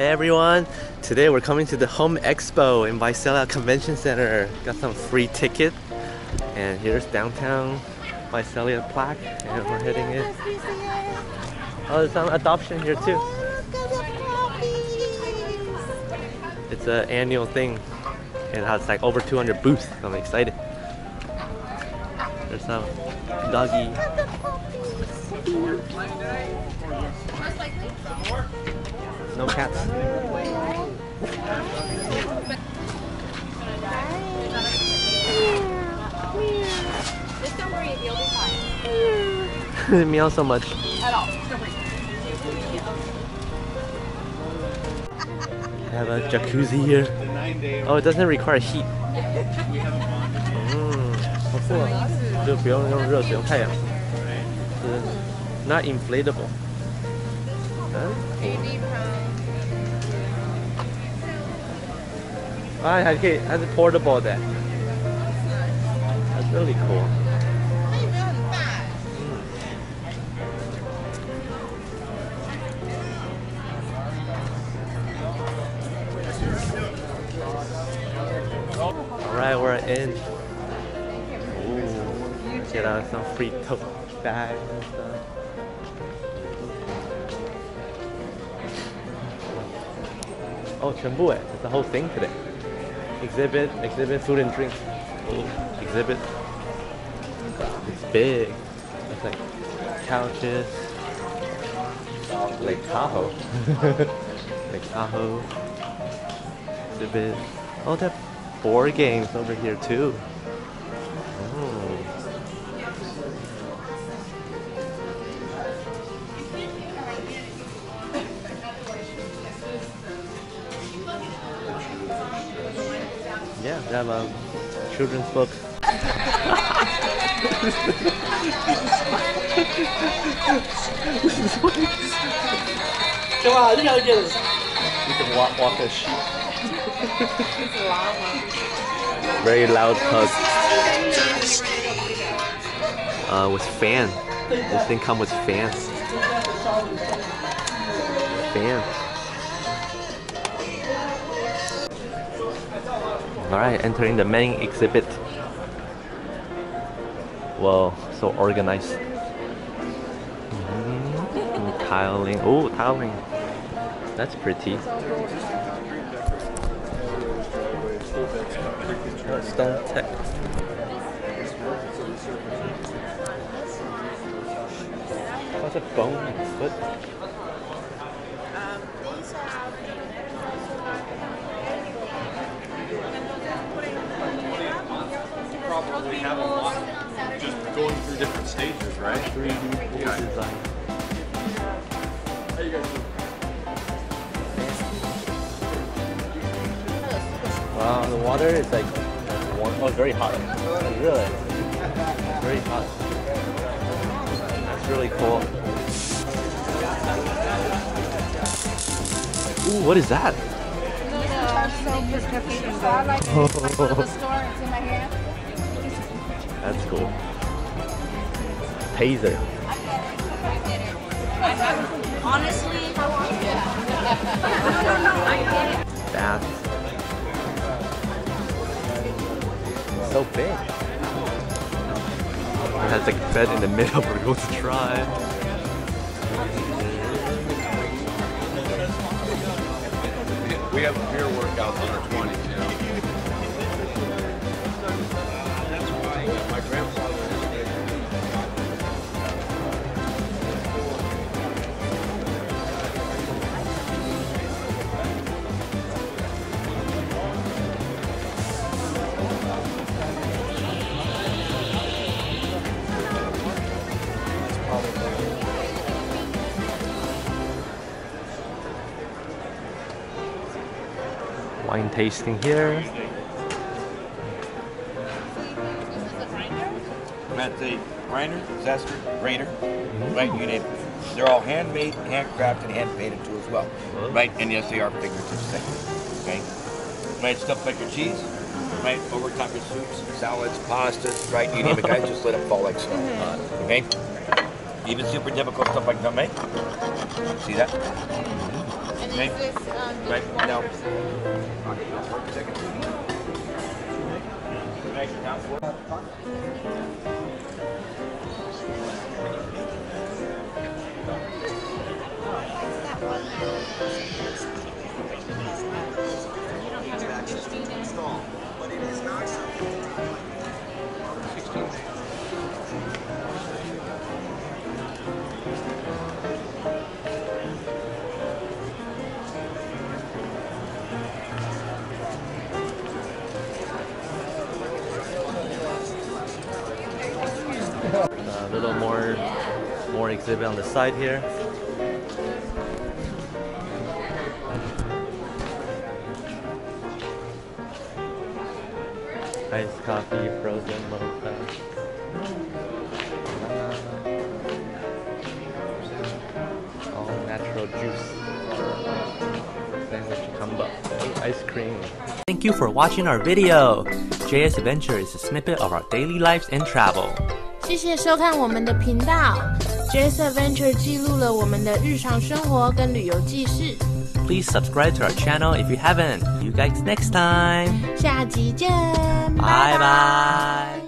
Hey everyone, today we're coming to the Home Expo in Visalia Convention Center. Got some free ticket, and here's downtown Visalia plaque, and we're heading in. Oh, there's some adoption here too. It's an annual thing, and it has like over 200 booths. I'm excited. There's some doggy. No cats. Just don't worry, you'll be fine. Meow so much. At all. Don't worry. I have a jacuzzi here. Oh, it doesn't require heat. 嗯，好酷啊！就不用用热水，用太阳。是 not inflatable. 嗯， 啊，还可以，它是 portable 的。That's really cool. 嗯。Alright, we're in. Ooh, get out some free tote bags and stuff. Oh, 全部哎 It's the whole thing today. Exhibit, exhibit, food and drink. Exhibit. It's big. It's like couches. Like Tahoe. like Tahoe. Exhibit. Oh, they have board games over here too. have a children's book. Come on, look how he did this. You can walk, walk a sheep. Very loud hug. Uh, with fan. This thing come with fans. Fans. Alright, entering the main exhibit. Whoa, so organized. Mhm. Tiling. Oh, tiling. That's pretty. Stone Tech. What's a bone foot? probably have a lot just going through different stages, right? 3D pool Okay. design. Wow, the water is like warm. Oh, it's very hot. Really? Very hot. That's really cool. Ooh, what is that? That's cool. Taser. Honestly, Bath. So big. It has like a bed in the middle we're going to try. We have beer workouts on our 20s, Wine tasting here. That's a grinder, zester, grater, mm-hmm. right? You name it. They're all handmade, handcrafted, and hand painted too as well, right? And yes, they are figurative things, okay? Right, stuff like your cheese, right? Over top your soups, salads, pastas, right? You name it, guys, just let it fall like snow, mm-hmm. okay? Even super difficult stuff like that, mate. See that? Is this um, Right one now. person? A little more, more exhibit on the side here. Iced coffee, frozen mocha. All natural juice. Sandwich combo. Ice cream. Thank you for watching our video. JS Adventure is a snippet of our daily lives and travel. 谢谢收看我们的频道，Jazz Adventure 记录了我们的日常生活跟旅游记事。Please subscribe to our channel if you haven't. You guys next time. 下集见，Bye bye.